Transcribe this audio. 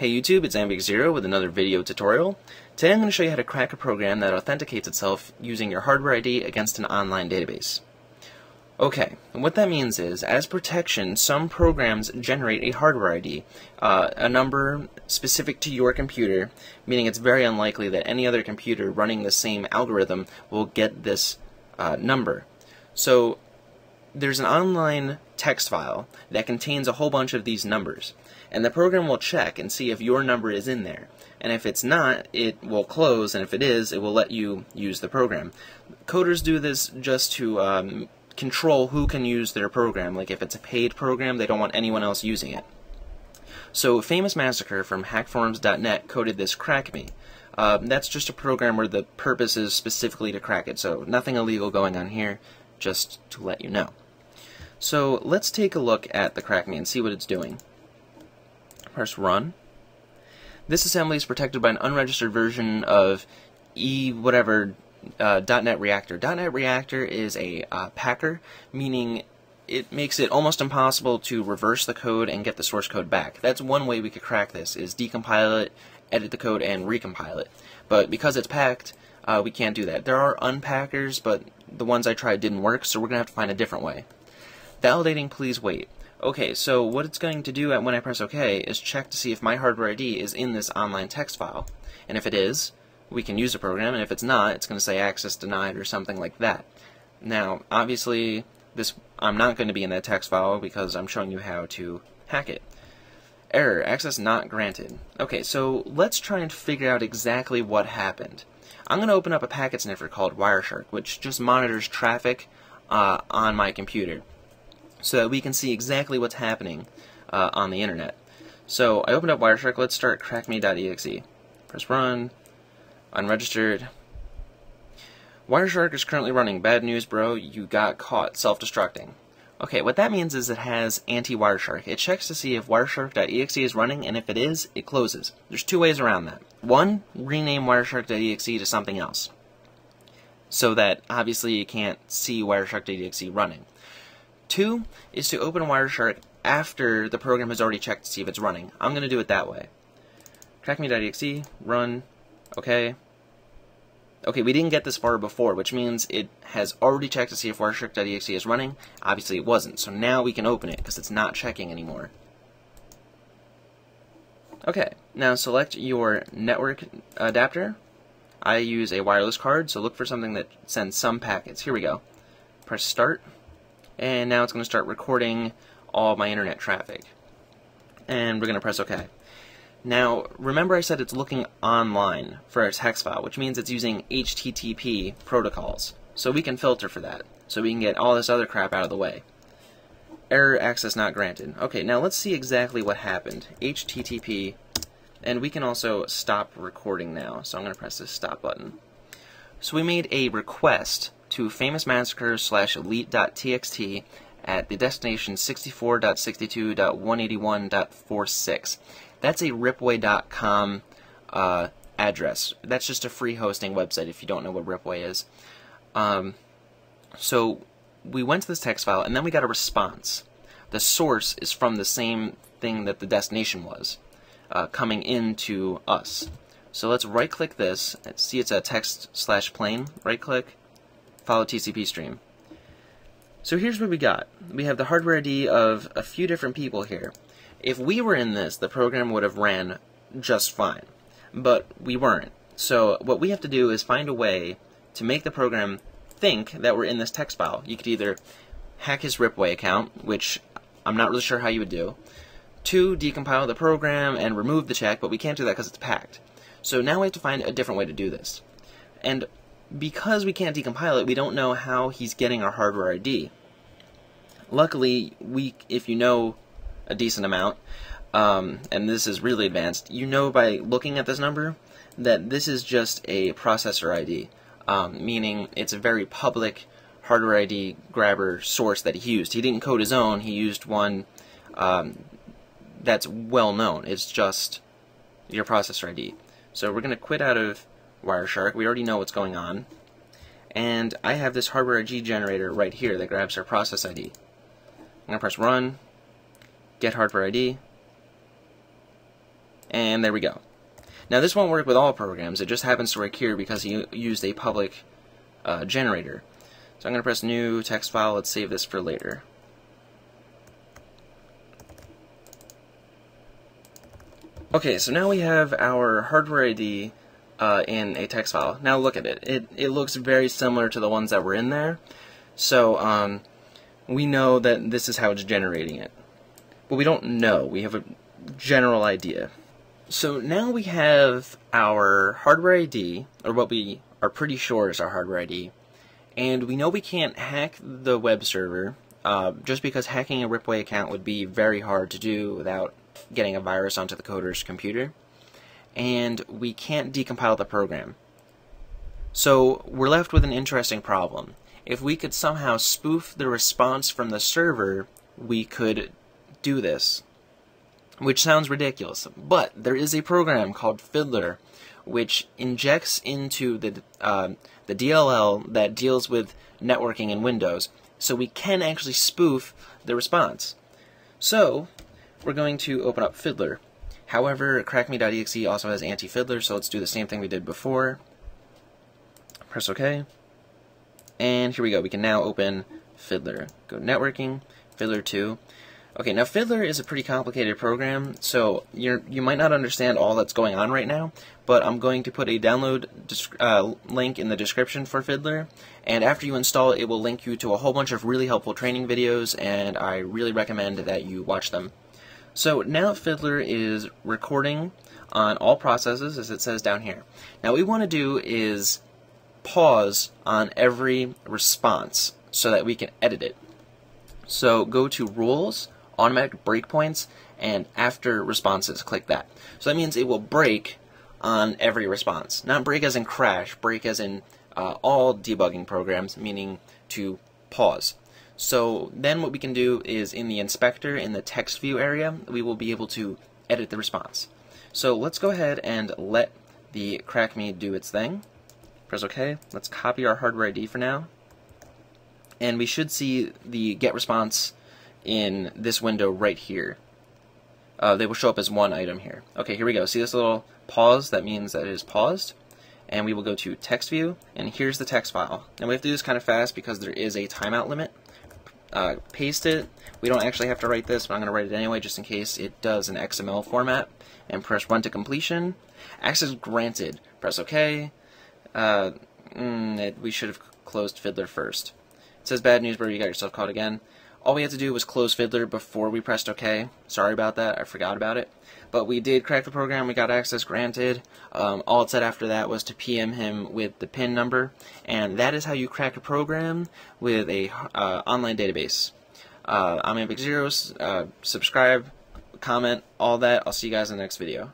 Hey YouTube, it's Ambix0 with another video tutorial. Today I'm going to show you how to crack a program that authenticates itself using your hardware ID against an online database. Okay, and what that means is, as protection, some programs generate a hardware ID, uh, a number specific to your computer, meaning it's very unlikely that any other computer running the same algorithm will get this uh, number. So there's an online text file that contains a whole bunch of these numbers and the program will check and see if your number is in there. And if it's not it will close and if it is it will let you use the program. Coders do this just to um, control who can use their program. Like if it's a paid program they don't want anyone else using it. So Famous Massacre from hackforums.net coded this crackme uh, that's just a program where the purpose is specifically to crack it. So nothing illegal going on here just to let you know. So let's take a look at the crackme and see what it's doing. Press run. This assembly is protected by an unregistered version of e whatever uh, .NET Reactor. .NET Reactor is a uh, packer, meaning it makes it almost impossible to reverse the code and get the source code back. That's one way we could crack this, is decompile it, edit the code, and recompile it. But because it's packed, uh, we can't do that. There are unpackers, but the ones I tried didn't work, so we're going to have to find a different way. Validating please wait. Okay, so what it's going to do when I press OK is check to see if my hardware ID is in this online text file. And if it is, we can use the program, and if it's not, it's going to say access denied or something like that. Now, obviously, this I'm not going to be in that text file because I'm showing you how to hack it. Error, access not granted. Okay, so let's try and figure out exactly what happened. I'm going to open up a packet sniffer called Wireshark, which just monitors traffic uh, on my computer so that we can see exactly what's happening uh, on the internet. So I opened up Wireshark. Let's start crackme.exe. Press run. Unregistered. Wireshark is currently running. Bad news, bro. You got caught self-destructing. Okay, what that means is it has anti-Wireshark. It checks to see if Wireshark.exe is running, and if it is, it closes. There's two ways around that. One, rename Wireshark.exe to something else. So that, obviously, you can't see Wireshark.exe running. Two is to open Wireshark after the program has already checked to see if it's running. I'm going to do it that way. Crackme.exe, run, okay. Okay, we didn't get this far before, which means it has already checked to see if Wireshark.exe is running. Obviously it wasn't, so now we can open it because it's not checking anymore. Okay, now select your network adapter. I use a wireless card, so look for something that sends some packets. Here we go. Press start and now it's going to start recording all my internet traffic. And we're going to press OK. Now, remember I said it's looking online for a text file, which means it's using HTTP protocols. So we can filter for that, so we can get all this other crap out of the way. Error access not granted. Okay, now let's see exactly what happened. HTTP, and we can also stop recording now, so I'm going to press this stop button. So we made a request to famousmassacre slash elite.txt at the destination 64.62.181.46. That's a ripway.com uh, address. That's just a free hosting website if you don't know what Ripway is. Um, so we went to this text file and then we got a response. The source is from the same thing that the destination was, uh, coming into us. So let's right click this. See it's a text slash plain. Right click follow TCP stream. So here's what we got. We have the hardware ID of a few different people here. If we were in this, the program would have ran just fine. But we weren't. So what we have to do is find a way to make the program think that we're in this text file. You could either hack his Ripway account, which I'm not really sure how you would do. Two, decompile the program and remove the check, but we can't do that because it's packed. So now we have to find a different way to do this. And because we can't decompile it, we don't know how he's getting our hardware ID. Luckily, we, if you know a decent amount, um, and this is really advanced, you know by looking at this number that this is just a processor ID, um, meaning it's a very public hardware ID grabber source that he used. He didn't code his own, he used one um, that's well known. It's just your processor ID. So we're going to quit out of Wireshark. We already know what's going on. And I have this hardware ID generator right here that grabs our process ID. I'm going to press run, get hardware ID. And there we go. Now this won't work with all programs, it just happens to work here because he used a public uh, generator. So I'm going to press new text file, let's save this for later. Okay, so now we have our hardware ID uh, in a text file. Now look at it. It, it looks very similar to the ones that were in there. So um, we know that this is how it's generating it. But we don't know. We have a general idea. So now we have our hardware ID, or what we are pretty sure is our hardware ID, and we know we can't hack the web server uh, just because hacking a Ripway account would be very hard to do without getting a virus onto the coder's computer. And we can't decompile the program. So we're left with an interesting problem. If we could somehow spoof the response from the server, we could do this. Which sounds ridiculous, but there is a program called Fiddler which injects into the, uh, the DLL that deals with networking in Windows, so we can actually spoof the response. So, we're going to open up Fiddler. However, crackme.exe also has anti-fiddler, so let's do the same thing we did before. Press OK. And here we go. We can now open Fiddler. Go to Networking, Fiddler 2. Okay, now Fiddler is a pretty complicated program, so you you might not understand all that's going on right now, but I'm going to put a download uh, link in the description for Fiddler, and after you install it, it will link you to a whole bunch of really helpful training videos, and I really recommend that you watch them. So now Fiddler is recording on all processes, as it says down here. Now what we want to do is pause on every response so that we can edit it. So go to Rules, Automatic Breakpoints, and After Responses, click that. So that means it will break on every response. Not break as in crash, break as in uh, all debugging programs, meaning to pause. So then what we can do is in the inspector, in the text view area, we will be able to edit the response. So let's go ahead and let the CrackMe do its thing. Press OK. Let's copy our hardware ID for now. And we should see the get response in this window right here. Uh, they will show up as one item here. Okay, here we go. See this little pause? That means that it is paused and we will go to text view and here's the text file. And we have to do this kind of fast because there is a timeout limit uh, paste it. We don't actually have to write this, but I'm going to write it anyway just in case it does an XML format. And press run to completion. Access granted. Press OK. Uh, mm, it, we should have closed Fiddler first. It says bad news, bro, you got yourself caught again. All we had to do was close Fiddler before we pressed OK. Sorry about that, I forgot about it. But we did crack the program, we got access granted. Um, all it said after that was to PM him with the PIN number, and that is how you crack a program with a uh, online database. Uh, I'm Ambic Zeros, uh, subscribe, comment, all that. I'll see you guys in the next video.